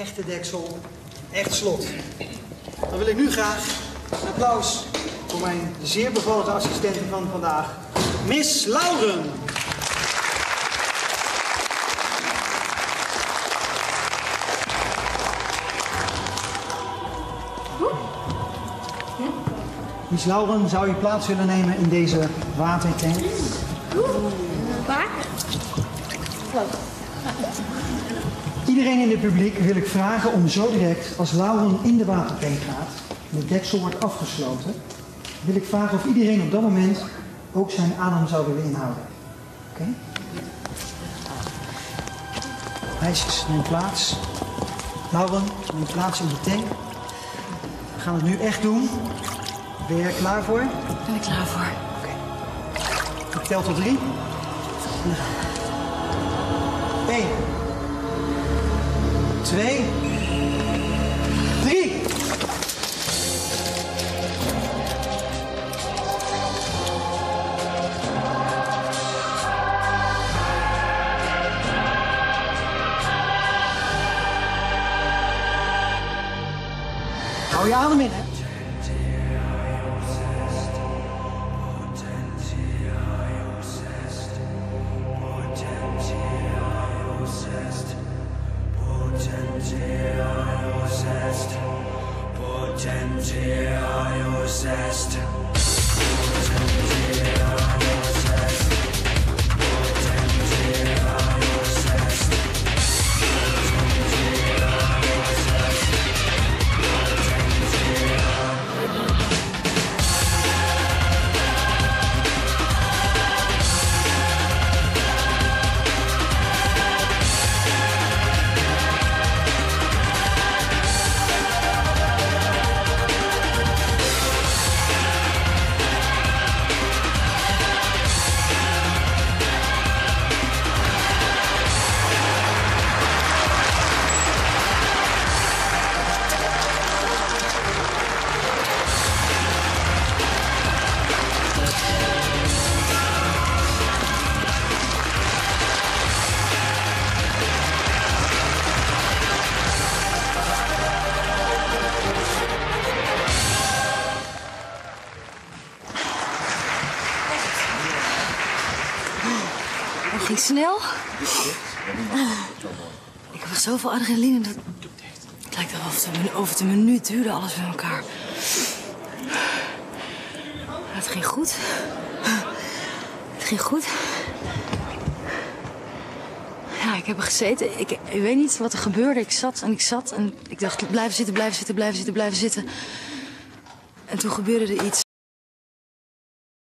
echte deksel, echt slot. Dan wil ik nu graag een applaus voor mijn zeer bevallige assistente van vandaag, Miss Lauren. Miss Lauren, zou je plaats willen nemen in deze watertank? Waar? Iedereen in het publiek wil ik vragen om zo direct, als Lauren in de watertank gaat, en de deksel wordt afgesloten, wil ik vragen of iedereen op dat moment ook zijn adem zou willen inhouden. Oké? Meisjes, neem plaats. Lauren, neem plaats in de tank. We gaan het nu echt doen. Ben je er klaar voor? Ben ik klaar voor. Ik tel tot drie. Twee. Drie. Hou je adem in? Ging snel. Ik heb zoveel adrenaline. Dat... Het lijkt wel of het het een minuut duurde, alles bij elkaar. Het ging goed. Het ging goed. Ja, ik heb er gezeten. Ik, ik weet niet wat er gebeurde. Ik zat en ik zat en ik dacht blijven zitten, blijven zitten, blijven zitten, blijven zitten. En toen gebeurde er iets.